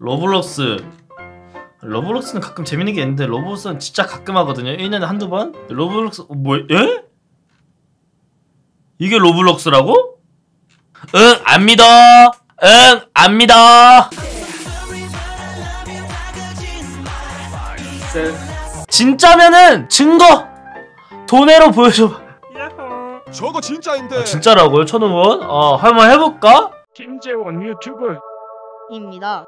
로블록스 로블록스는 가끔 재밌는 게 있는데 로블록스는 진짜 가끔 하거든요 1년에 한두 번 로블록스 어, 뭐 예? 이게 로블록스라고? 응 안 믿어 응 안 믿어 진짜면은 증거 돈으로 보여줘 저거 진짜인데. 아, 진짜라고요 천원? 어 한번 해볼까? 김재원 유튜브 입니다.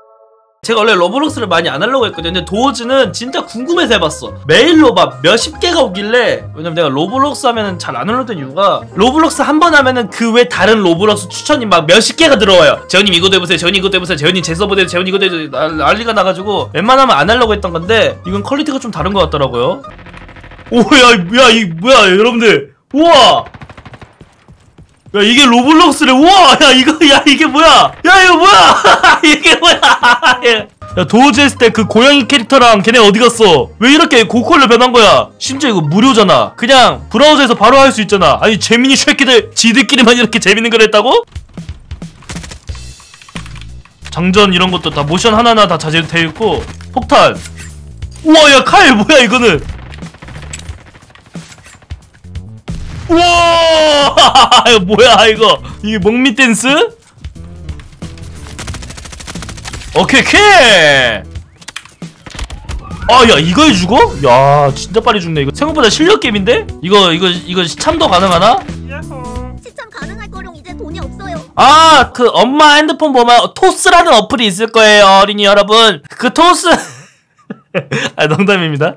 제가 원래 로블록스를 많이 안 하려고 했거든요. 근데 도어즈는 진짜 궁금해서 해봤어. 메일로 막 몇십 개가 오길래. 왜냐면 내가 로블록스 하면은 잘 안 올렸던 이유가 로블록스 한 번 하면은 그 외 다른 로블록스 추천이 막 몇십 개가 들어와요. 재원님 이것도 해보세요. 재원님 이것도 해보세요. 재원님 제 서버대로 재원님 이것도 해보세요. 난- 난리가 나가지고 웬만하면 안 하려고 했던 건데 이건 퀄리티가 좀 다른 것 같더라고요. 오야 뭐야 이 뭐야 여러분들. 우와 야 이게 로블록스래. 우와 야 이거 야 이게 뭐야? 야 이거 뭐야? 이게 뭐야? 야 도어즈 했을 때 그 고양이 캐릭터랑 걔네 어디 갔어? 왜 이렇게 고퀄로 변한 거야? 심지어 이거 무료잖아. 그냥 브라우저에서 바로 할 수 있잖아. 아니 재민이 새끼들 지들끼리만 이렇게 재밌는 걸 했다고? 장전 이런 것도 다 모션 하나하나 다 자제되어 있고 폭탄. 우와 야 칼 뭐야 이거는 우와 이거 뭐야 이거 이게 먹미 댄스? 오케이 오케이 아야 이걸 죽어? 야 진짜 빨리 죽네 이거 생각보다 실력 게임인데? 이거 이거 이거 참도 가능하나? 시참 가능할 거령 이제 돈이 없어요. 아 그 엄마 핸드폰 보면 토스라는 어플이 있을 거예요 어린이 여러분 그 토스 아 농담입니다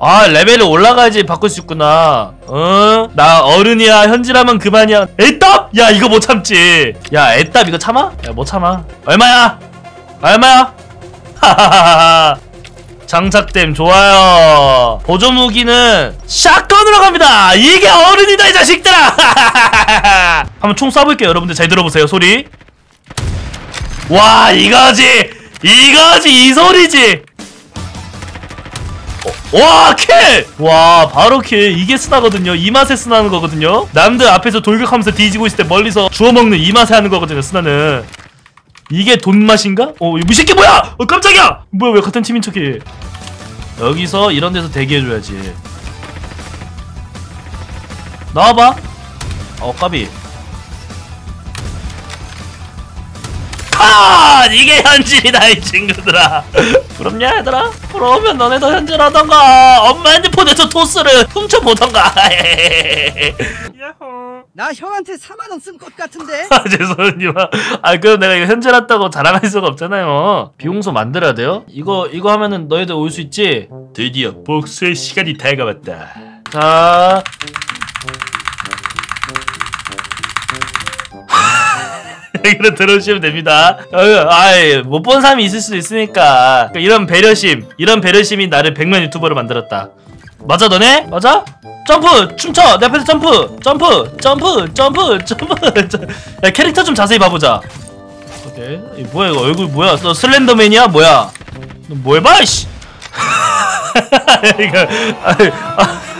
아 레벨이 올라가야지 바꿀 수 있구나. 어? 나 어른이야 현질하면 그만이야. 애답! 야 이거 못 참지. 야 애답 이거 참아? 야 못 참아. 얼마야? 얼마야? 하하하하 장착됨 좋아요. 보조 무기는 샷건으로 갑니다. 이게 어른이다 이 자식들아. 한번 총 쏴볼게요 여러분들. 잘 들어보세요 소리. 와 이거지. 이거지 이 소리지 어, 와 kill! 와 바로 kill 이게 스나거든요 이 맛에 스나는 거거든요 남들 앞에서 돌격하면서 뒤지고 있을 때 멀리서 주워먹는 이 맛에 하는 거거든요 스나는 이게 돈 맛인가? 어, 이 새끼 뭐야? 어, 깜짝이야! 뭐야, 왜 같은 팀인 척해? 여기서 이런 데서 대기해줘야지. 나와봐. 어, 까비. 컷! 이게 현실이다, 이 친구들아. 부럽냐, 얘들아? 부러우면 너네도 현질하던가. 엄마 핸드폰에서 토스를 훔쳐보던가. 나 형한테 4만 원 쓴 것 같은데. 아 죄송합니다. 아 그럼 내가 이거 현질했다고 자랑할 수가 없잖아요. 비용소 만들어야 돼요? 이거 이거 하면은 너희들 올 수 있지? 드디어 복수의 시간이 다가왔다. 자. 여기로 들어오시면 됩니다. 아이 못 본 사람이 있을 수도 있으니까 그러니까 이런 배려심, 이런 배려심이 나를 100만 유튜버로 만들었다. 맞아 너네? 맞아? 점프! 춤춰! 내 앞에서 점프! 점프! 점프! 점프! 점프! 야 캐릭터 좀 자세히 봐보자 오케이 이 뭐야 이거 얼굴 뭐야 너 슬렌더맨이야? 뭐야 너 뭘 봐? 씨 이거 아,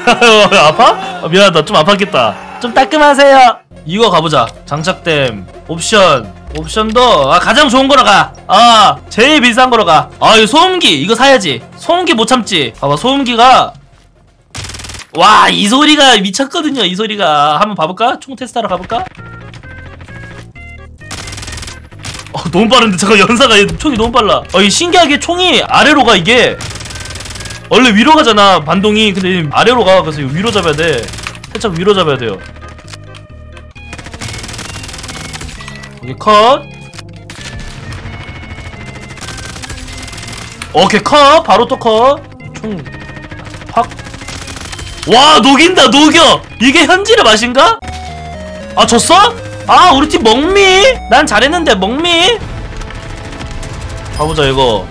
아, 아파? 아, 미안하다 좀 아팠겠다 좀 따끔하세요 이거 가보자. 장착됨. 옵션. 옵션도 아, 가장 좋은 거로 가. 아 제일 비싼 거로 가. 아 이거 소음기. 이거 사야지. 소음기 못 참지. 봐봐 소음기가. 와 이 소리가 미쳤거든요 이 소리가. 한번 봐볼까? 총 테스트하러 가볼까? 어 너무 빠른데. 잠깐 연사가 얘 총이 너무 빨라. 어 이 신기하게 총이 아래로 가 이게. 원래 위로 가잖아 반동이. 근데 아래로 가. 그래서 위로 잡아야 돼. 살짝 위로 잡아야 돼요 이게 컷. 오케이 컷. 바로 또컷총확. 와 녹인다 녹여. 이게 현질의 맛인가? 아 졌어? 아 우리 팀 먹미? 난 잘했는데 먹미? 가보자 이거.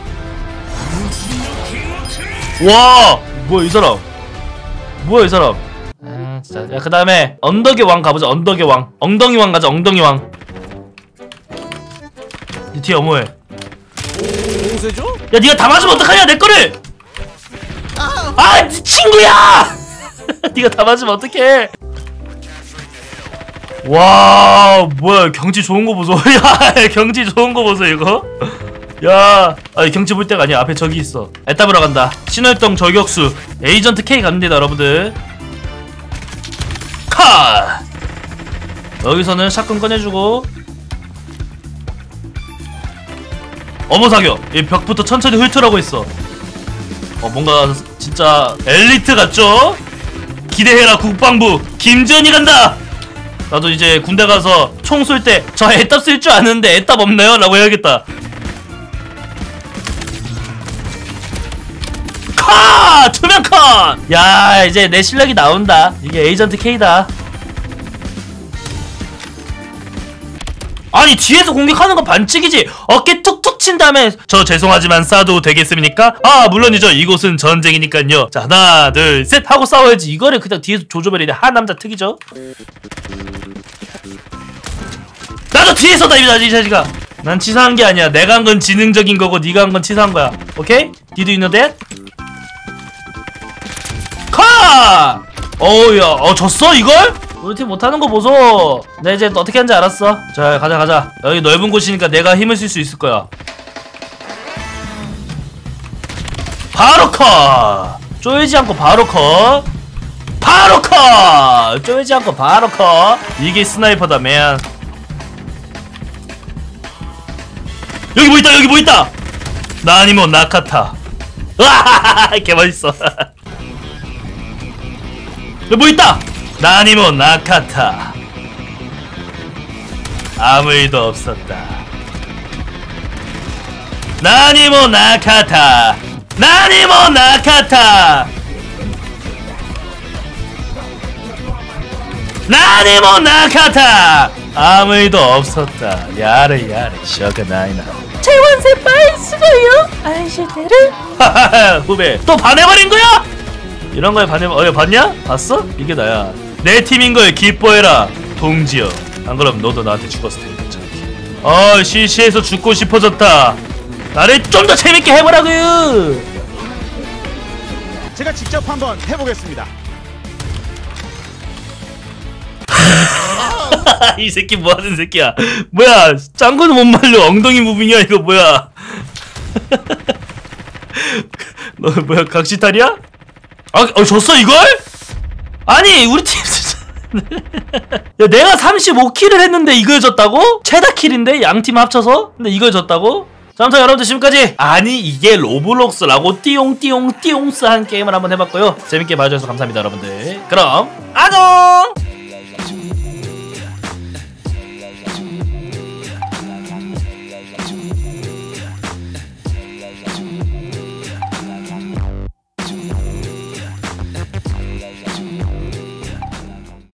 와 뭐야 이 사람? 뭐야 이 사람? 아 진짜. 야그 다음에 언덕의 왕 가보자 언덕의 왕. 엉덩이 왕 가자 엉덩이 왕. 이 뒤에 어머해 공세죠? 야 니가 다 맞으면 어떡하냐 내 거를 아니 친구야 니가 다 맞으면 어떡해 와 뭐야 경치 좋은 거 보소 야 경치 좋은 거 보소 이거 야, 아 경치 볼 때가 아니야. 앞에 저기 있어. 에따브로 간다. 신월동 저격수 에이전트 K 갑니다, 여러분들. 카. 여기서는 샷건 꺼내주고. 어머 사격. 이 벽부터 천천히 훑으라고 했어. 어 뭔가 진짜 엘리트 같죠? 기대해라 국방부 김지현이 간다. 나도 이제 군대 가서 총 쏠 때 저 애답 쓸 줄 아는데 애답 없나요? 라고 해야겠다. 카! 투명 컷! 야, 이제 내 실력이 나온다. 이게 에이전트 K다. 아니, 뒤에서 공격하는 건 반칙이지. 어깨 툭툭 친 다음에 저 죄송하지만 싸도 되겠습니까? 아, 물론이죠. 이곳은 전쟁이니까요. 자, 하나, 둘, 셋 하고 싸워야지. 이거를 그냥 뒤에서 조져버리네. 한 남자 특이죠? 나도 뒤에서 다입니다, 이 자식아. 난 치사한 게 아니야. 내가 한 건 지능적인 거고 네가 한 건 치사한 거야. 오케이? You know that? 카! 어우야, 어 졌어 이걸? 우리 팀 못하는 거 보소. 내 이제 어떻게 하는지 알았어. 자, 가자 가자. 여기 넓은 곳이니까 내가 힘을 쓸 수 있을 거야. 바로 컷! 쪼이지 않고 바로 컷! 바로 컷! 쪼이지 않고 바로 컷! 이게 스나이퍼다, 맨. 여기 뭐 있다, 여기 뭐 있다! 나니모 나카타. 으아! 개 멋있어. 여기 뭐 있다! 나니모 나카타. 아무 일도 없었다. 나니모 나카타. 나니모 나카타. 나니모 나카타. 아무 일도 없었다. 야래 야래 셔가 나이나. 재원세빨 수고요 아이실테를 하하하, 후배 또 반해버린 거야? 이런 거에 반해 어, 야, 봤냐? 봤어? 이게 나야. 내 팀인 걸 기뻐해라, 동지여. 안 그럼 너도 나한테 죽었을 테니까. 저렇게. 어, CC에서 죽고 싶어졌다. 나를 좀 더 재밌게 해보라고요. 제가 직접 한번 해보겠습니다. 이 새끼 뭐 하는 새끼야? 뭐야? 짱구는 못 말려 엉덩이 moving이야 이거 뭐야? 너 뭐야 각시탈이야? 아, 어, 졌어 이걸? 아니 우리 팀 야 내가 35kill을 했는데 이걸 졌다고? 최다 kill인데 양팀 합쳐서? 근데 이걸 졌다고? 자 아무튼 여러분들 지금까지 아니 이게 로블록스라고 띠용띠용 띠용스 한 게임을 한번 해봤고요 재밌게 봐주셔서 감사합니다 여러분들 그럼 안녕